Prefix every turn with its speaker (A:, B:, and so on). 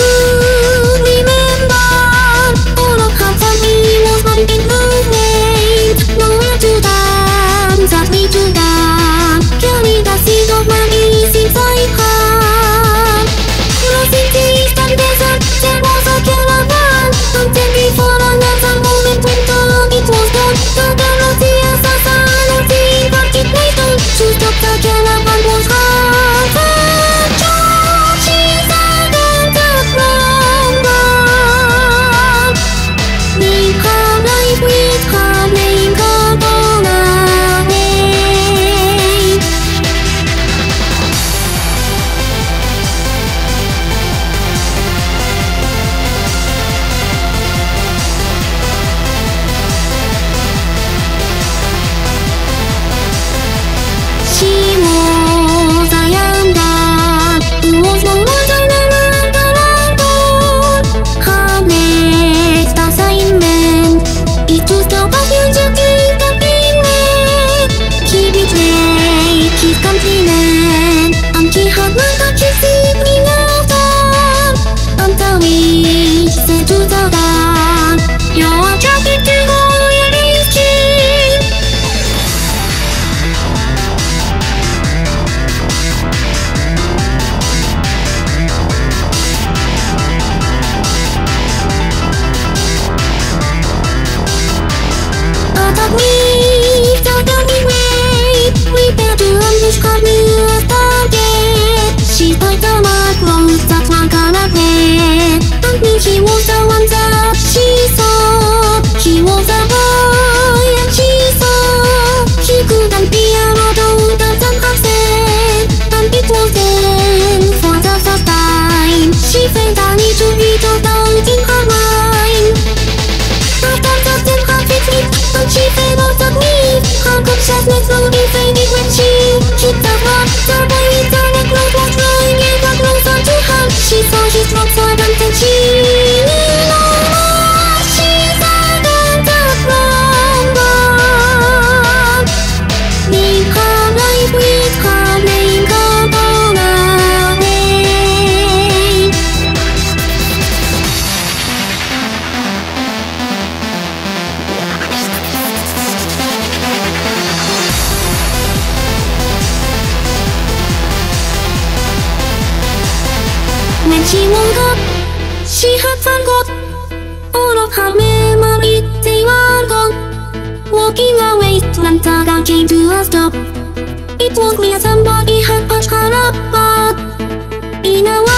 A: Ooh. 僕が気づいなった。あんに 지원과 시합한 곳 오로함에 말이 대화건 Walking away 난타가 came to a stop It was me somebody had a shut up but In a way